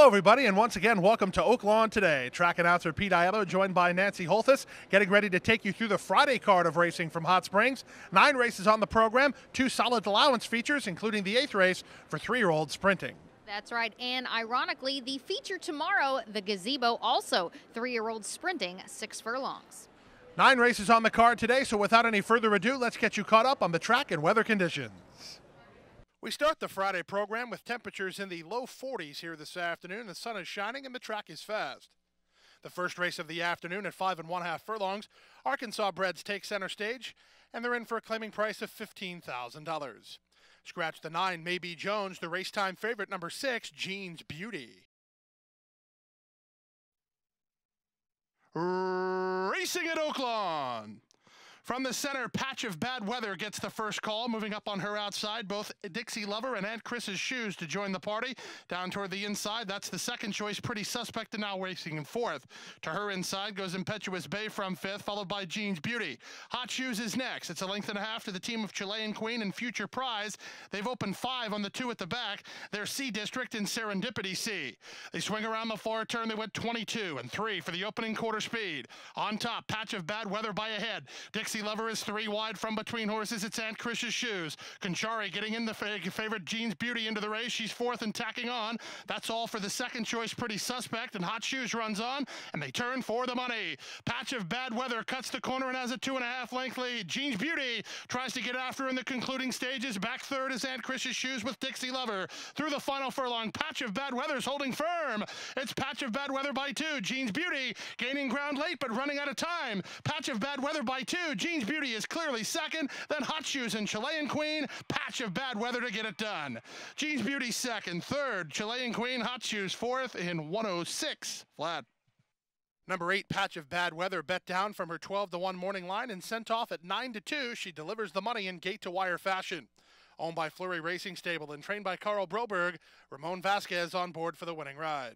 Hello, everybody, and once again, welcome to Oaklawn Today. Track announcer Pete Aiello, joined by Nancy Holthus, getting ready to take you through the Friday card of racing from Hot Springs. Nine races on the program, two solid allowance features, including the eighth race for three-year-old sprinting. That's right. And ironically, the feature tomorrow, the gazebo, also three year old sprinting six furlongs. Nine races on the card today, so without any further ado, let's get you caught up on the track and weather conditions. We start the Friday program with temperatures in the low 40s here this afternoon. The sun is shining and the track is fast. The first race of the afternoon at five and one half furlongs, Arkansas Breds take center stage, and they're in for a claiming price of $15,000. Scratch the nine, Maybe Jones, the race time favorite, number six, Jean's Beauty. Racing at Oaklawn. From the center, Patch of Bad Weather gets the first call, moving up on her outside. Both Dixie Lover and Aunt Chris's shoes to join the party. Down toward the inside, that's the second choice. Pretty suspect and now racing in fourth. To her inside goes Impetuous Bay from fifth, followed by Jean's Beauty. Hot Shoes is next. It's a length and a half to the team of Chilean Queen and Future Prize. They've opened five on the two at the back. They're C District and Serendipity C. They swing around the far turn. They went 22 and three for the opening quarter speed. On top, Patch of Bad Weather by a head. Dixie Lover is three wide from between horses. It's Aunt Chris's shoes. Canchari getting in the favorite Jean's Beauty into the race. She's fourth and tacking on. That's all for the second choice, Pretty Suspect. And Hot Shoes runs on, and they turn for the money. Patch of Bad Weather cuts the corner and has a two and a half length lead. Jean's Beauty tries to get after in the concluding stages. Back third is Aunt Chris's shoes with Dixie Lover. Through the final furlong, Patch of Bad Weather's holding firm. It's Patch of Bad Weather by two. Jean's Beauty gaining ground late, but running out of time. Patch of Bad Weather by two. Jean's Beauty is clearly second. Then Hot Shoes and Chilean Queen. Patch of bad weather to get it done. Jean's Beauty second. Third, Chilean Queen. Hot Shoes fourth in 106 flat. Number eight, Patch of Bad Weather, bet down from her 12 to 1 morning line and sent off at 9 to 2. She delivers the money in gate to wire fashion. Owned by Flurry Racing Stable and trained by Carl Broberg, Ramon Vazquez on board for the winning ride.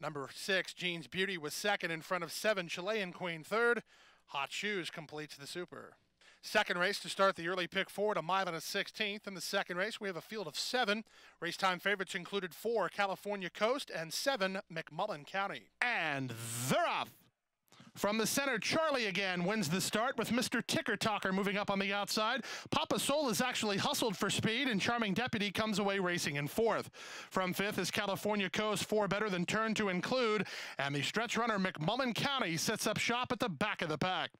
Number six, Jean's Beauty was second in front of seven, Chilean Queen third. Hot Shoes completes the super. Second race to start the early pick forward, a mile and a 16th. In the second race, we have a field of seven. Race time favorites included four California Coast and seven McMullen County. And they're off. From the center, Charlie again wins the start with Mr. Ticker Talker moving up on the outside. Papa Soul is actually hustled for speed, and Charming Deputy comes away racing in fourth. From fifth is California Coast, four better than turn to include, and the stretch runner McMullen County sets up shop at the back of the pack.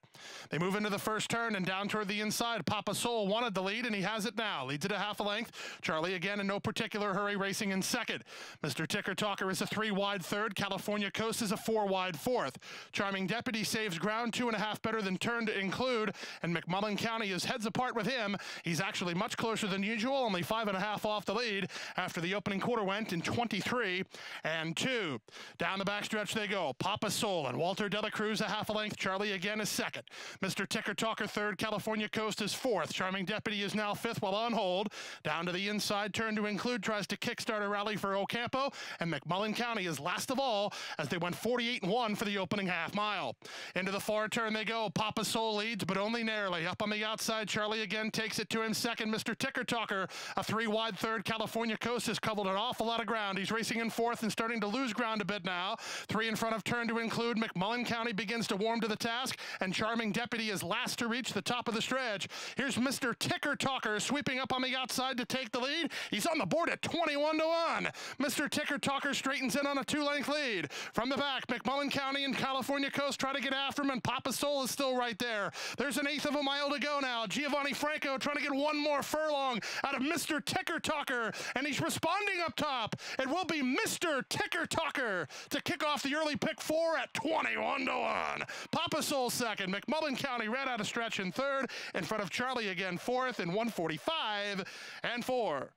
They move into the first turn and down toward the inside. Papa Soul wanted the lead, and he has it now. Leads it a half a length. Charlie again in no particular hurry racing in second. Mr. Ticker Talker is a three wide third. California Coast is a four wide fourth. Charming Deputy saves ground two and a half better than turn to include, and McMullen County is heads apart with him. He's actually much closer than usual, only five and a half off the lead after the opening quarter went in 23 and 2. Down the backstretch they go. Papa Soul and Walter De La Cruz a half a length. Charlie again is second. Mr. Ticker Talker third. California Coast is fourth. Charming Deputy is now fifth while on hold. Down to the inside turn to include tries to kickstart a rally for Ocampo, and McMullen County is last of all as they went 48 and 1 for the opening half mile. Into the far turn they go. Papa Soul leads, but only narrowly. Up on the outside, Charlie again takes it to him second. Mr. Ticker Talker, a three wide third. California Coast has covered an awful lot of ground. He's racing in fourth and starting to lose ground a bit now. Three in front of turn to include. McMullen County begins to warm to the task, and Deputy is last to reach the top of the stretch. Here's Mr. Ticker Talker sweeping up on the outside to take the lead. He's on the board at 21 to 1. Mr. Ticker Talker straightens in on a two length lead. From the back, McMullen County and California Coast try to get after him, and Papa Soul is still right there. There's an eighth of a mile to go now. Giovanni Franco trying to get one more furlong out of Mr. Ticker Talker, and he's responding up top. It will be Mr. Ticker Talker to kick off the early pick four at 21 to 1. Papa Soul second. McMullen County ran out of stretch in third, in front of Charlie again fourth in 145 and four.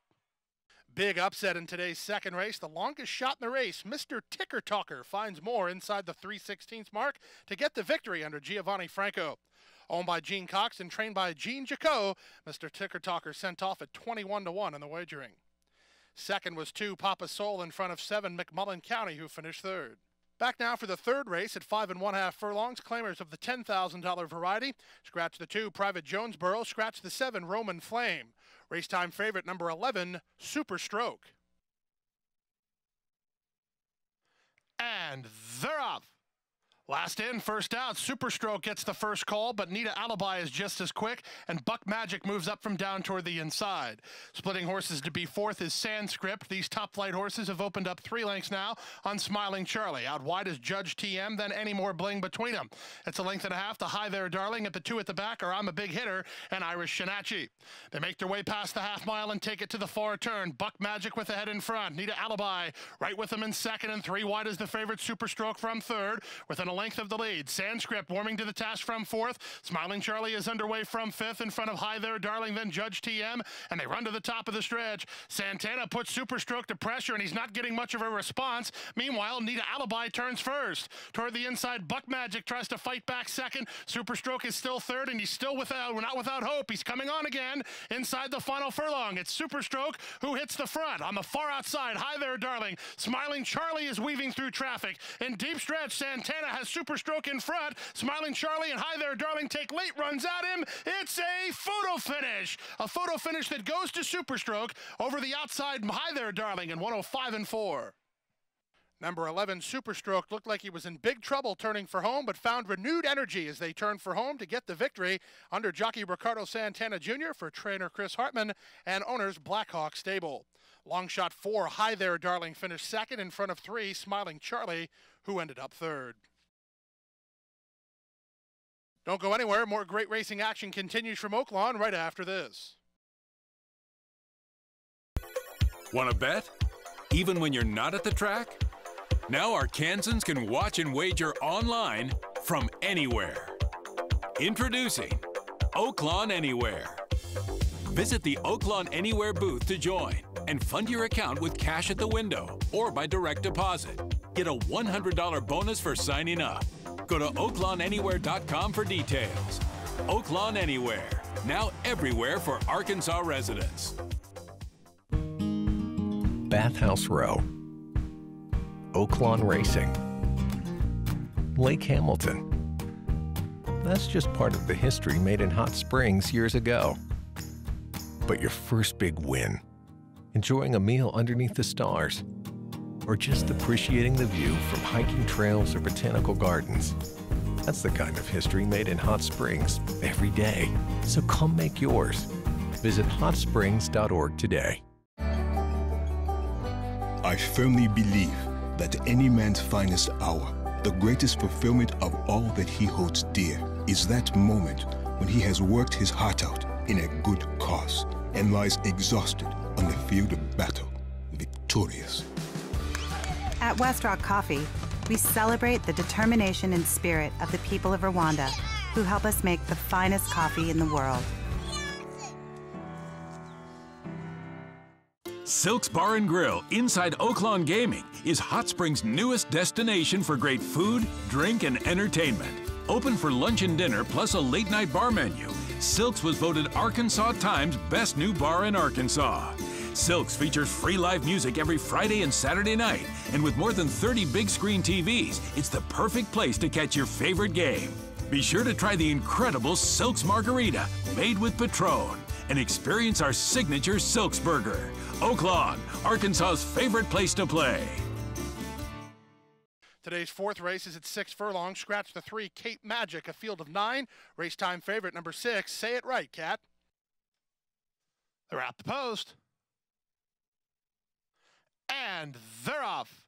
Big upset in today's second race. The longest shot in the race, Mr. Ticker Talker, finds more inside the 316th mark to get the victory under Giovanni Franco. Owned by Gene Cox and trained by Gene Jacquot, Mr. Ticker Talker sent off at 21 to 1 in the wagering. Second was two Papa Soul in front of seven McMullen County, who finished third. Back now for the third race at five and one half furlongs. Claimers of the $10,000 variety. Scratch the two, Private Jonesboro. Scratch the seven, Roman Flame. Race time favorite number 11, Super Stroke. And they're off. Last in, first out. Superstroke gets the first call, but Nita Alibi is just as quick, and Buck Magic moves up from down toward the inside. Splitting horses to be fourth is Sandscript. These top flight horses have opened up three lengths now on Smiling Charlie. Out wide is Judge TM, then any more bling between them. It's a length and a half to High There Darling at the two at the back, or I'm a big hitter, and Irish Shinachi. They make their way past the half mile and take it to the far turn. Buck Magic with the head in front. Nita Alibi right with them in second, and three wide is the favorite Superstroke from third, with an length of the lead. Sandscript warming to the task from fourth. Smiling Charlie is underway from fifth in front of High There Darling, then Judge TM, and they run to the top of the stretch. Santana puts Superstroke to pressure, and he's not getting much of a response. Meanwhile, Nita Alibi turns first. Toward the inside, Buck Magic tries to fight back second. Superstroke is still third, and he's still without, we're not without hope. He's coming on again inside the final furlong. It's Superstroke who hits the front. On the far outside, High There Darling. Smiling Charlie is weaving through traffic. In deep stretch, Santana has Superstroke stroke in front. Smiling Charlie and Hi There Darling take late runs at him. It's a photo finish. A photo finish that goes to Superstroke over the outside Hi There Darling in 105 and 4. Number 11, Superstroke, looked like he was in big trouble turning for home, but found renewed energy as they turned for home to get the victory under jockey Ricardo Santana Jr. for trainer Chris Hartman and owners Blackhawk Stable. Long shot four, Hi There Darling finished second in front of three, Smiling Charlie, who ended up third. Don't go anywhere. More great racing action continues from Oaklawn right after this. Want to bet? Even when you're not at the track? Now Arkansans can watch and wager online from anywhere. Introducing Oaklawn Anywhere. Visit the Oaklawn Anywhere booth to join and fund your account with cash at the window or by direct deposit. Get a $100 bonus for signing up. Go to oaklawnanywhere.com for details. Oaklawn Anywhere, now everywhere for Arkansas residents. Bathhouse Row, Oaklawn Racing, Lake Hamilton. That's just part of the history made in Hot Springs years ago. But your first big win, enjoying a meal underneath the stars, or just appreciating the view from hiking trails or botanical gardens. That's the kind of history made in Hot Springs every day. So come make yours. Visit hotsprings.org today. I firmly believe that any man's finest hour, the greatest fulfillment of all that he holds dear, is that moment when he has worked his heart out in a good cause and lies exhausted on the field of battle, victorious. At Westrock Coffee, we celebrate the determination and spirit of the people of Rwanda who help us make the finest coffee in the world. Silks Bar and Grill inside Oaklawn Gaming is Hot Springs' newest destination for great food, drink, and entertainment. Open for lunch and dinner plus a late night bar menu, Silks was voted Arkansas Times Best New Bar in Arkansas. Silks features free live music every Friday and Saturday night, and with more than 30 big screen TVs, it's the perfect place to catch your favorite game. Be sure to try the incredible Silks Margarita, made with Patron, and experience our signature Silks Burger. Oaklawn, Arkansas's favorite place to play. Today's fourth race is at six furlongs. Scratch the three, Cape Magic, a field of nine. Race time favorite number six. Say it right, Cat. They're at the post. And they're off.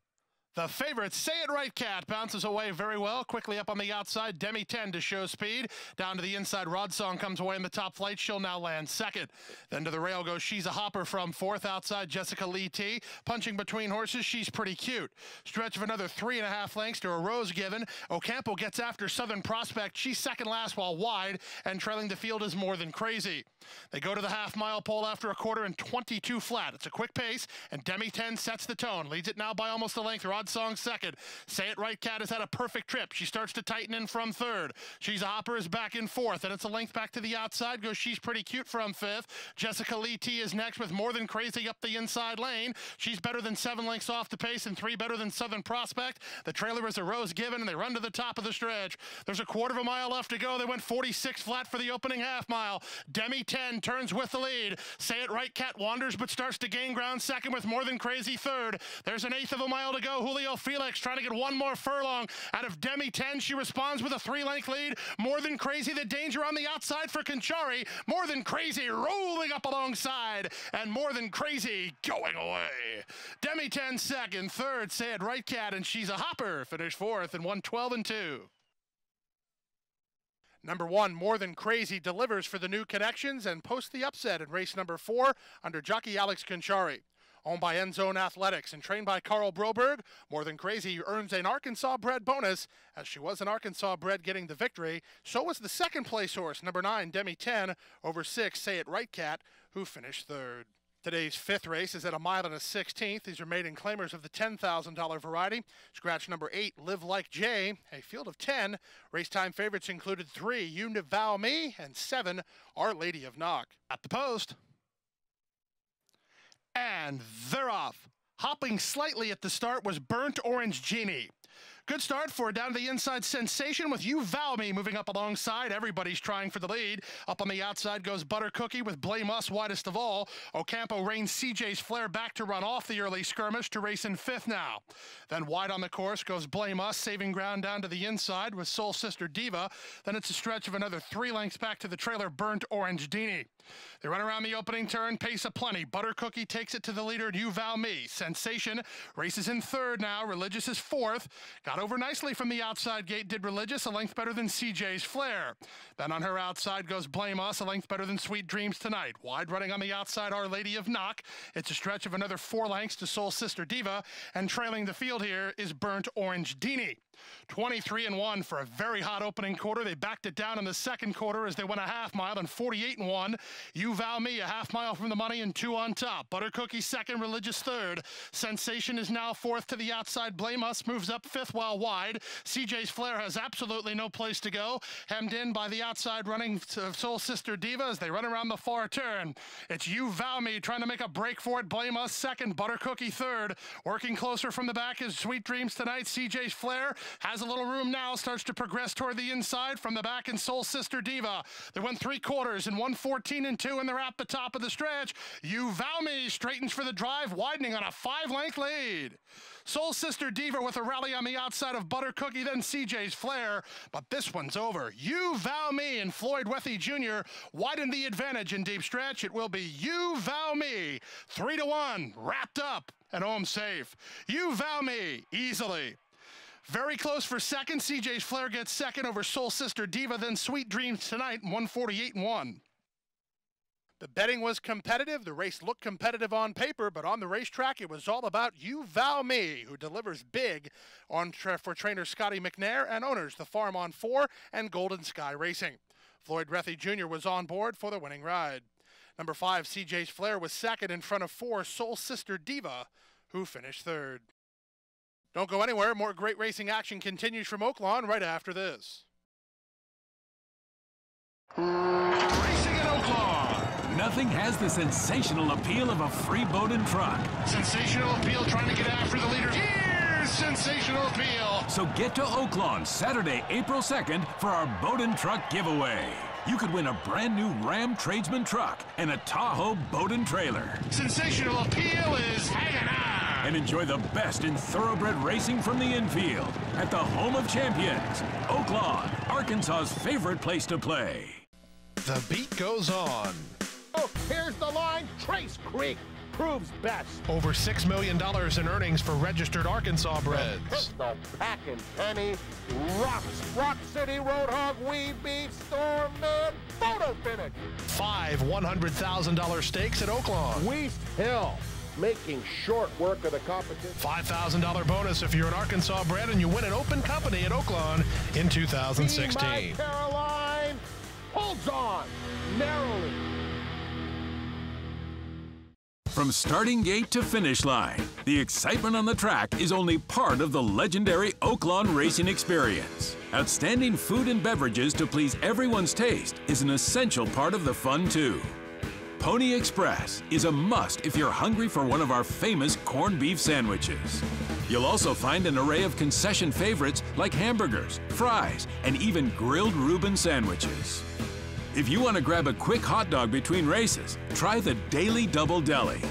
The favorite, Say It Right Cat, bounces away very well. Quickly up on the outside, Demi 10 to show speed. Down to the inside, Rod Song comes away in the top flight. She'll now land second. Then to the rail goes She's a Hopper from fourth outside, Jessica Lee T. Punching between horses, she's pretty cute. Stretch of another three and a half lengths to a Rose Given. Ocampo gets after Southern Prospect. She's second last while wide, and trailing the field is more than crazy. They go to the half mile pole after a quarter and 22 flat. It's a quick pace, and Demi 10 sets the tone. Leads it now by almost a length. Rod Song second. Say It Right Cat has had a perfect trip. She starts to tighten in from third. She's a Hopper is back in fourth, and it's a length back to the outside. Goes She's Pretty Cute from fifth. Jessica Lee T is next with More Than Crazy up the inside lane. She's better than seven lengths off the pace and three better than Southern Prospect. The trailer is a Rose Given, and they run to the top of the stretch. There's a quarter of a mile left to go. They went 46 flat for the opening half mile. Demi 10 turns with the lead. Say It Right Cat wanders but starts to gain ground second with More Than Crazy third. There's an eighth of a mile to go. Julio Felix trying to get one more furlong out of Demi 10. She responds with a three length lead. More than crazy, the danger on the outside for Canchari. More than crazy, rolling up alongside. And more than crazy, going away. Demi 10 second, third, Say It Right Cat, and she's a hopper. Finished fourth and 112 and 2. Number one, More Than Crazy, delivers for the new connections and posts the upset in race number four under jockey Alex Canchari. Owned by Endzone Athletics and trained by Carl Broberg, More Than Crazy earns an Arkansas bred bonus, as she was an Arkansas bred getting the victory. So was the second place horse, number nine, Demi 10, over six, Say It Right Cat, who finished third. Today's fifth race is at a mile and a 16th. These are maiden claimers of the $10,000 variety. Scratch number eight, Live Like Jay, a field of 10. Race time favorites included three, You Vow Me, and seven, Our Lady of Knock. At the post. And they're off. Hopping slightly at the start was Burnt Orange Genie. Good start for down to the inside sensation with You Vow Me moving up alongside. Everybody's trying for the lead. Up on the outside goes Butter Cookie with Blame Us widest of all. Ocampo reigns CJ's Flare back to run off the early skirmish to race in fifth now. Then wide on the course goes Blame Us, saving ground down to the inside with Soul Sister Diva. Then it's a stretch of another three lengths back to the trailer Burnt Orange Dini. They run around the opening turn, pace of plenty. Butter Cookie takes it to the leader, You Vow Me. Sensation races in third now. Religious is fourth. Got over nicely from the outside gate, did Religious, a length better than CJ's Flare. Then on her outside goes Blame Us, a length better than Sweet Dreams tonight. Wide running on the outside, Our Lady of Knock. It's a stretch of another four lengths to Soul Sister Diva. And trailing the field here is Burnt Orange Dini. 23 and 1 for a very hot opening quarter. They backed it down in the second quarter as they went a half mile and 48 and 1. You vow me a half mile from the money and two on top. Butter Cookie second, Religious third. Sensation is now fourth to the outside. Blame Us moves up fifth while wide. CJ's Flare has absolutely no place to go. Hemmed in by the outside running uh, Soul Sister Diva as they run around the far turn. It's You Vow Me trying to make a break for it. Blame Us second, Butter Cookie third. Working closer from the back is Sweet Dreams tonight. CJ's Flare has a little room now, starts to progress toward the inside from the back and Soul Sister Diva. They went three quarters and 114 and two, and they're at the top of the stretch. Me straightens for the drive, widening on a five length lead. Soul Sister Diva with a rally on the outside of Butter Cookie, then CJ's Flair, But this one's over. You Vow Me and Floyd Wethey Jr. widen the advantage in deep stretch. It will be You Vow Me. Three to one, wrapped up and home safe. You Vow Me easily. Very close for second. CJ's Flare gets second over Soul Sister Diva, then Sweet Dreams tonight, 148 and 1. The betting was competitive. The race looked competitive on paper, but on the racetrack, it was all about You Vow Me, who delivers big on tra- for trainer Scotty McNair and owners the Farm on Four and Golden Sky Racing. Floyd Wethey Jr. was on board for the winning ride. Number five, CJ's Flare was second in front of four, Soul Sister Diva, who finished third. Don't go anywhere. More great racing action continues from Oaklawn right after this. Racing at Oaklawn. Nothing has the sensational appeal of a free Bowden truck. Sensational appeal trying to get after the leader. Here's sensational appeal. So get to Oaklawn Saturday, April 2nd for our Bowden truck giveaway. You could win a brand new Ram Tradesman truck and a Tahoe Bowden trailer. Sensational appeal is hanging on and enjoy the best in thoroughbred racing from the infield at the home of champions, Oaklawn, Arkansas's favorite place to play. The beat goes on. Oh, here's the line. Trace Creek proves best. Over $6 million in earnings for registered Arkansas breds. Pistol, Packin' Penny, Rocks, Rock City, Roadhog, Weed Beef, Stormman, Photo Finish. Five $100,000 stakes at Oaklawn. Weast Hill making short work of the competition. $5,000 bonus if you're an Arkansas bred and you win an open company at Oaklawn in 2016. Be Caroline holds on narrowly. From starting gate to finish line, the excitement on the track is only part of the legendary Oaklawn racing experience. Outstanding food and beverages to please everyone's taste is an essential part of the fun too. Pony Express is a must if you're hungry for one of our famous corned beef sandwiches. You'll also find an array of concession favorites like hamburgers, fries, and even grilled Reuben sandwiches. If you want to grab a quick hot dog between races, try the Daily Double Deli.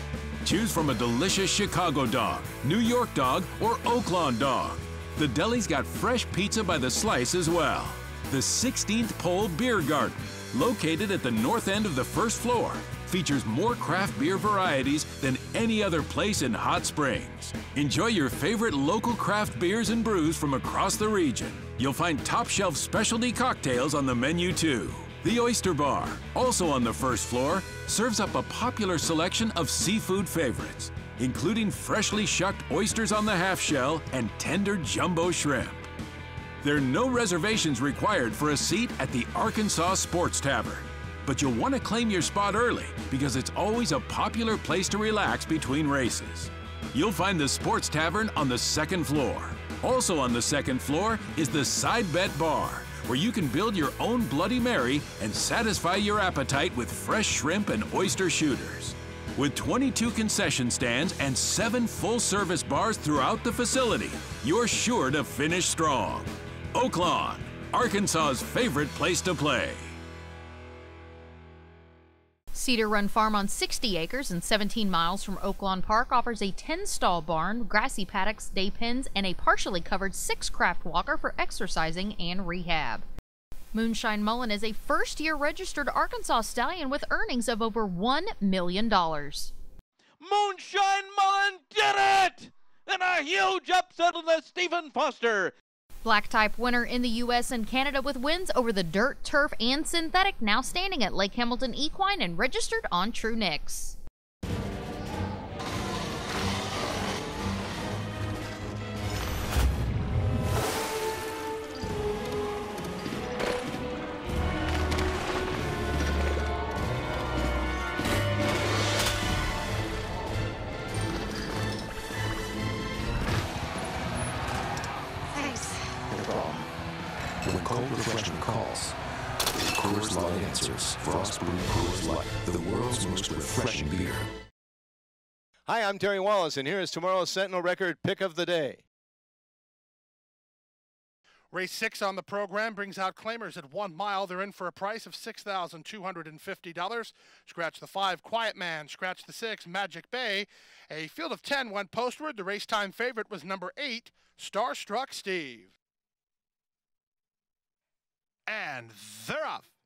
Choose from a delicious Chicago dog, New York dog, or Oaklawn dog. The deli's got fresh pizza by the slice as well. The 16th Pole Beer Garden, located at the north end of the first floor, features more craft beer varieties than any other place in Hot Springs. Enjoy your favorite local craft beers and brews from across the region. You'll find top shelf specialty cocktails on the menu too. The Oyster Bar, also on the first floor, serves up a popular selection of seafood favorites, including freshly shucked oysters on the half shell and tender jumbo shrimp. There are no reservations required for a seat at the Arkansas Sports Tavern, but you'll want to claim your spot early because it's always a popular place to relax between races. You'll find the Sports Tavern on the second floor. Also on the second floor is the Side Bet Bar, where you can build your own Bloody Mary and satisfy your appetite with fresh shrimp and oyster shooters. With 22 concession stands and seven full service bars throughout the facility, you're sure to finish strong. Oaklawn, Arkansas's favorite place to play. Cedar Run Farm on 60 acres and 17 miles from Oaklawn Park offers a 10 stall barn, grassy paddocks, day pens, and a partially covered six craft walker for exercising and rehab. Moonshine Mullin is a first year registered Arkansas stallion with earnings of over $1 million. Moonshine Mullin did it! In a huge upset of the Stephen Foster. Black type winner in the U.S. and Canada with wins over the dirt, turf, and synthetic, now standing at Lake Hamilton Equine and registered on True I'm Terry Wallace, and here is tomorrow's Sentinel Record pick of the day. Race six on the program brings out claimers at one mile. They're in for a price of $6,250. Scratch the five, Quiet Man. Scratch the six, Magic Bay. A field of 10 went postward. The race time favorite was number eight, Starstruck Steve. And they're off.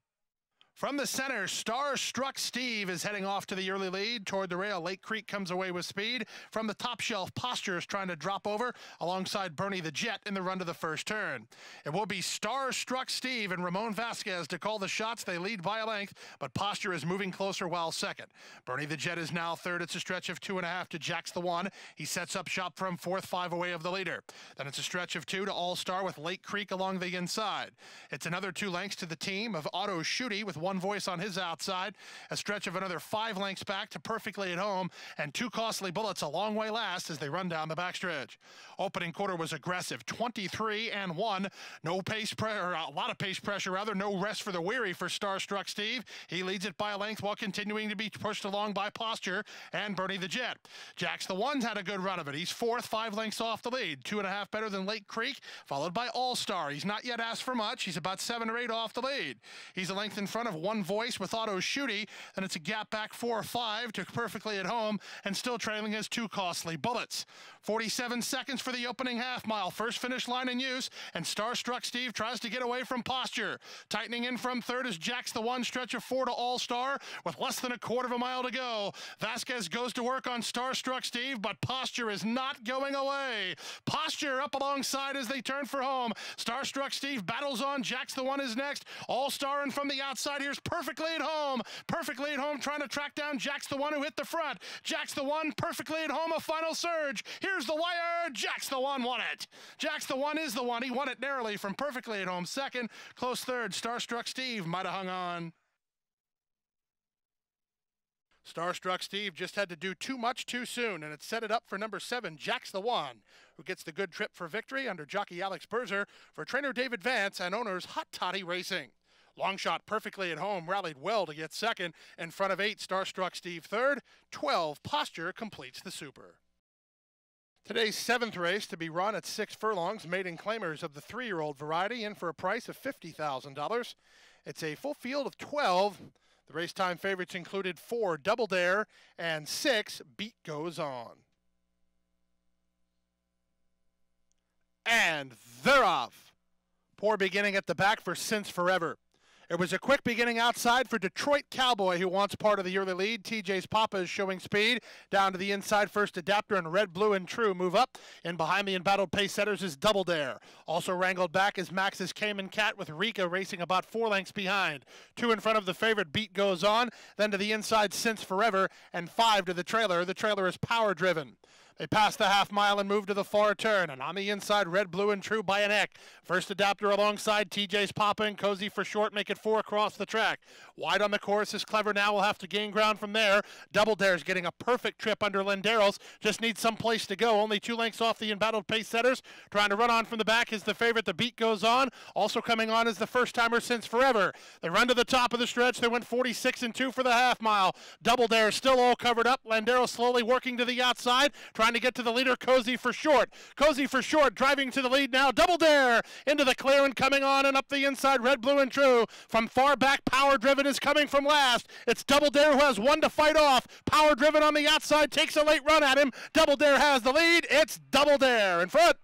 From the center, Starstruck Steve is heading off to the early lead toward the rail. Lake Creek comes away with speed. From the top shelf, Posture is trying to drop over alongside Bernie the Jet in the run to the first turn. It will be Starstruck Steve and Ramon Vazquez to call the shots. They lead by a length, but Posture is moving closer while second. Bernie the Jet is now third. It's a stretch of two and a half to Jack's the One. He sets up shop from fourth, five away of the leader. Then it's a stretch of two to All Star with Lake Creek along the inside. It's another two lengths to the team of Auto Shooty with one voice on his outside. A stretch of another five lengths back to perfectly at home, and two costly bullets a long way last as they run down the backstretch. Opening quarter was aggressive, 23 and one. No pace pressure, a lot of pace pressure rather. No rest for the weary for Starstruck Steve. He leads it by a length while continuing to be pushed along by Posture and Bernie the Jet. Jack's the One's had a good run of it. He's fourth, five lengths off the lead, two and a half better than Lake Creek, followed by All Star. He's not yet asked for much. He's about seven or eight off the lead. He's a length in front of one voice with Auto Shooty. and it's a gap back four or five to perfectly at home and still trailing his two costly bullets. 47 seconds for the opening half mile. First finish line in use, and Starstruck Steve tries to get away from posture. Tightening in from third is Jack's the one stretch of four to All Star with less than a quarter of a mile to go. Vazquez goes to work on Starstruck Steve, but posture is not going away. Posture up alongside as they turn for home. Starstruck Steve battles on. Jack's the one is next. All Star and from the outside perfectly at home. Perfectly at home trying to track down Jack's the one who hit the front. Jack's the one perfectly at home. A final surge. Here's the wire. Jack's the one won it. Jack's the one is the one. He won it narrowly from perfectly at home. Second, close third. Starstruck Steve might have hung on. Starstruck Steve just had to do too much too soon, and it set it up for number seven, Jack's the One, who gets the good trip for victory under jockey Alex Birzer for trainer David Vance and owners Hot Toddy Racing. Long shot perfectly at home, rallied well to get second. In front of eight, Starstruck Steve third. 12, Posture completes the super. Today's seventh race to be run at six furlongs, maiden claimers of the three year old variety, in for a price of $50,000. It's a full field of 12. The race time favorites included four Double Dare and six Beat Goes On. And they're off. Poor beginning at the back for Since Forever. It was a quick beginning outside for Detroit Cowboy, who wants part of the early lead. TJ's Papa is showing speed. Down to the inside, first adapter and red, blue, and true move up. And behind the embattled pace setters is Double Dare. Also wrangled back is Max's Cayman Cat with Rika racing about four lengths behind. Two in front of the favorite beat goes on. Then to the inside, Since Forever, and five to the trailer. The trailer is power driven. They pass the half mile and move to the far turn. And on the inside, red, blue, and true by an eck. First adapter alongside TJ's Papa and Cozy for short make it four across the track. Wide on the course is Clever now will have to gain ground from there. Double Dare's getting a perfect trip under Landeros. Just needs some place to go. Only two lengths off the embattled pace setters. Trying to run on from the back is the favorite. The beat goes on. Also coming on is the first timer since forever. They run to the top of the stretch. They went 46 and 2 for the half mile. Double Dare still all covered up. Landero slowly working to the outside. Trying to get to the leader, Cozy for short. Cozy for short, driving to the lead now. Double Dare into the clear and coming on and up the inside. Red, blue, and true. From far back, Power Driven is coming from last. It's Double Dare who has one to fight off. Power Driven on the outside takes a late run at him. Double Dare has the lead. It's Double Dare in front.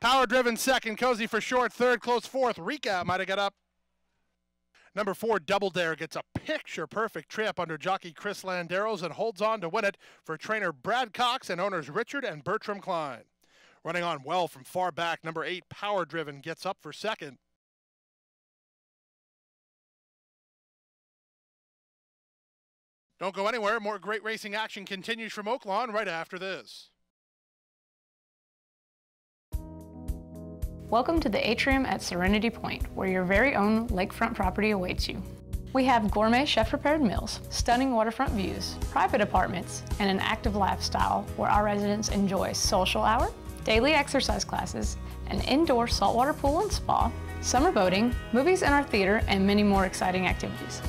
Power Driven second. Cozy for short. Third, close fourth. Rika might have got up. Number four, Double Dare gets a picture perfect trip under jockey Chris Landeros and holds on to win it for trainer Brad Cox and owners Richard and Bertram Klein. Running on well from far back, number eight, Power Driven gets up for second. Don't go anywhere. More great racing action continues from Oaklawn right after this. Welcome to the atrium at Serenity Point, where your very own lakefront property awaits you. We have gourmet chef-prepared meals, stunning waterfront views, private apartments, and an active lifestyle where our residents enjoy social hour, daily exercise classes, an indoor saltwater pool and spa, summer boating, movies in our theater, and many more exciting activities.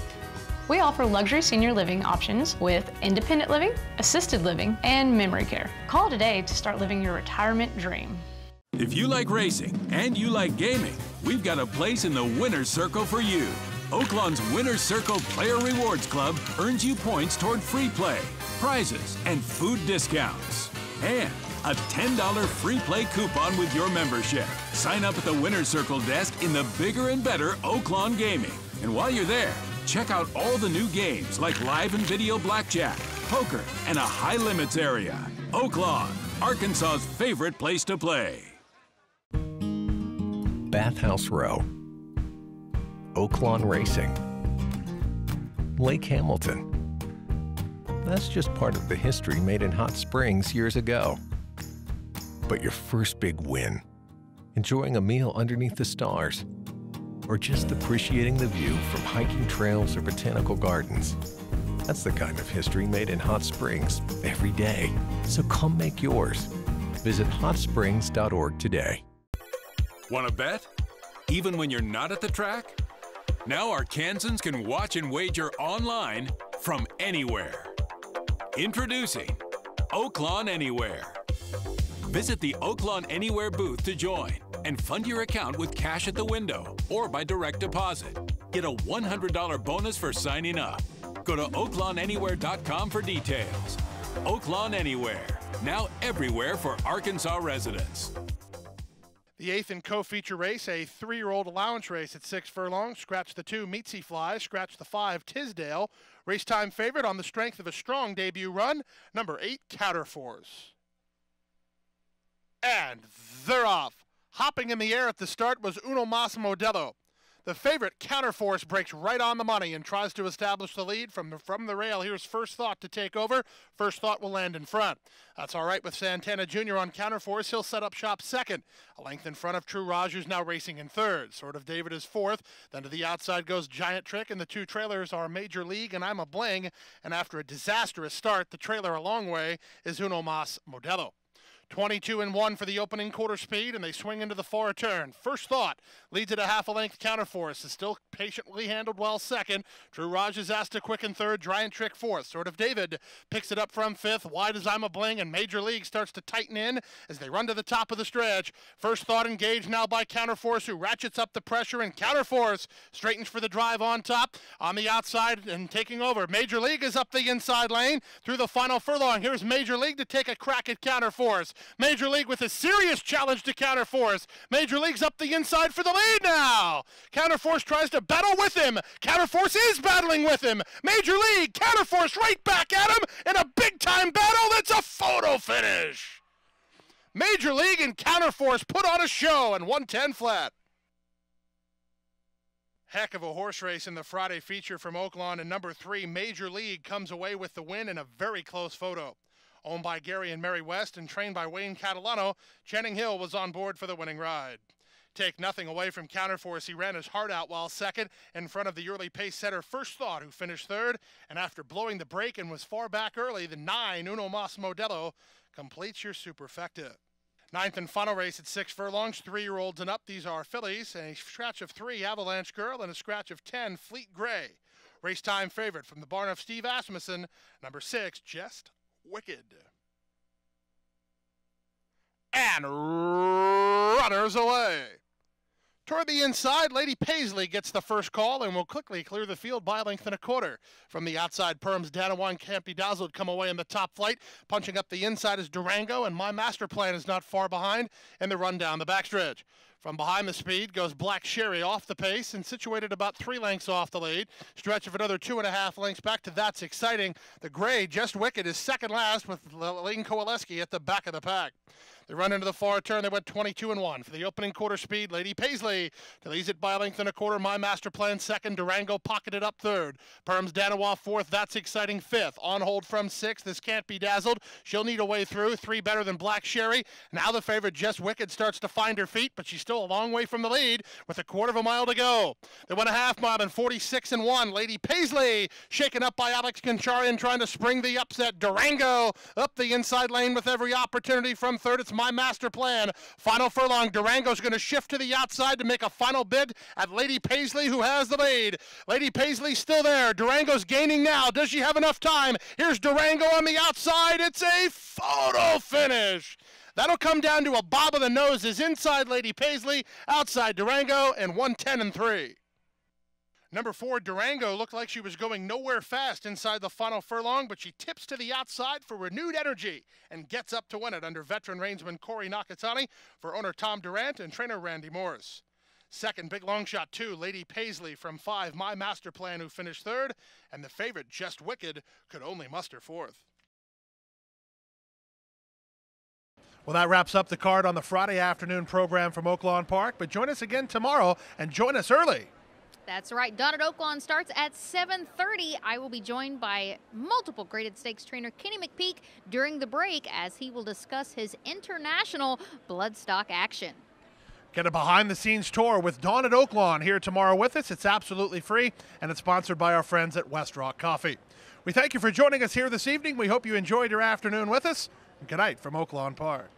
We offer luxury senior living options with independent living, assisted living, and memory care. Call today to start living your retirement dream. If you like racing and you like gaming, we've got a place in the winner's circle for you. Oaklawn's Winner's Circle Player Rewards Club earns you points toward free play, prizes, and food discounts. And a $10 free play coupon with your membership. Sign up at the Winner's Circle desk in the bigger and better Oaklawn Gaming. And while you're there, check out all the new games like live and video blackjack, poker, and a high limits area. Oaklawn, Arkansas's favorite place to play. Bathhouse Row, Oaklawn Racing, Lake Hamilton. That's just part of the history made in Hot Springs years ago. But your first big win, enjoying a meal underneath the stars, or just appreciating the view from hiking trails or botanical gardens. That's the kind of history made in Hot Springs every day. So come make yours. Visit hotsprings.org today. Want to bet? Even when you're not at the track? Now Arkansans can watch and wager online from anywhere. Introducing Oaklawn Anywhere. Visit the Oaklawn Anywhere booth to join and fund your account with cash at the window or by direct deposit. Get a $100 bonus for signing up. Go to oaklawnanywhere.com for details. Oaklawn Anywhere, now everywhere for Arkansas residents. The eighth and co-feature race, a three-year-old allowance race at six furlongs. Scratch the two, Meatsy Fly. Scratch the five, Tisdale. Race time favorite on the strength of a strong debut run. Number eight, Counterforce. And they're off. Hopping in the air at the start was Uno Mas Modelo. The favorite Counterforce breaks right on the money and tries to establish the lead from the, from the rail. Here's First Thought to take over. First Thought will land in front. That's all right with Santana Jr. on Counterforce. He'll set up shop second. A length in front of True Rogers now racing in third. Sort of David is fourth. Then to the outside goes Giant Trick, and the two trailers are Major League and I'm a Bling. And after a disastrous start, the trailer a long way is Uno Mas Modelo. 22 and 1 for the opening quarter speed, and they swing into the far turn. First thought leads it a half a length Counterforce. Is still patiently handled well second. Drew Raj is asked to quicken third. Giant Trick fourth. Sort of David picks it up from fifth. Wide as I'm a bling, and Major League starts to tighten in as they run to the top of the stretch. First thought engaged now by Counterforce, who ratchets up the pressure, and Counterforce straightens for the drive on top. On the outside and taking over. Major League is up the inside lane through the final furlong. Here's Major League to take a crack at Counterforce. Major League with a serious challenge to Counterforce. Major League's up the inside for the lead now. Counterforce tries to battle with him. Counterforce is battling with him. Major League, Counterforce right back at him in a big time battle. That's a photo finish. Major League and Counterforce put on a show and 110 flat. Heck of a horse race in the Friday feature from Oaklawn, and number three, Major League, comes away with the win in a very close photo. Owned by Gary and Mary West and trained by Wayne Catalano, Channing Hill was on board for the winning ride. Take nothing away from Counterforce, he ran his heart out while second in front of the early pace setter First Thought, who finished third. And after blowing the brake and was far back early, the nine Uno Mas Modelo completes your superfecta. Ninth and final race at six furlongs, three year olds and up. These are fillies, a scratch of three, Avalanche Girl, and a scratch of 10, Fleet Gray. Race time favorite from the barn of Steve Asmussen, number six, Just Wicked. And runners away. Toward the inside, Lady Paisley gets the first call and will quickly clear the field by a length and a quarter. From the outside, Perms, Danawan, can't be dazzled, come away in the top flight. Punching up the inside is Durango, and my master plan is not far behind in the run down the backstretch. From behind the speed goes Black Sherry off the pace and situated about three lengths off the lead. Stretch of another two and a half lengths back to That's Exciting. The gray, Just Wicked, is second last with Lane Kowaleski at the back of the pack. They run into the far turn. They went 22 and 1 for the opening quarter speed. Lady Paisley delays it by a length and a quarter. My master plan second. Durango pocketed up third. Perms Danawa fourth. That's exciting fifth. On hold from sixth. This can't be dazzled. She'll need a way through. Three better than Black Sherry. Now the favorite Just Wicked starts to find her feet, but she's still a long way from the lead with a quarter of a mile to go. They went a half mile in 46 and 1. Lady Paisley shaken up by Alex Concharian trying to spring the upset. Durango up the inside lane with every opportunity from third. It's my master plan. Final furlong, Durango's going to shift to the outside to make a final bid at Lady Paisley, who has the lead. Lady Paisley still there. Durango's gaining now. Does she have enough time? Here's Durango on the outside. It's a photo finish. That'll come down to a bob of the noses inside Lady Paisley, outside Durango, and 110 and 3. Number four, Durango looked like she was going nowhere fast inside the final furlong, but she tips to the outside for renewed energy and gets up to win it under veteran reinsman Corey Nakatani for owner Tom Durant and trainer Randy Morris. Second, big long shot two, Lady Paisley from five, My Master Plan, who finished third, and the favorite, Just Wicked, could only muster fourth. Well, that wraps up the card on the Friday afternoon program from Oaklawn Park, but join us again tomorrow and join us early. That's right. Dawn at Oaklawn starts at 7:30. I will be joined by multiple graded stakes trainer Kenny McPeek during the break as he will discuss his international bloodstock action. Get a behind the scenes tour with Dawn at Oaklawn here tomorrow with us. It's absolutely free and it's sponsored by our friends at Westrock Coffee. We thank you for joining us here this evening. We hope you enjoyed your afternoon with us. Good night from Oaklawn Park.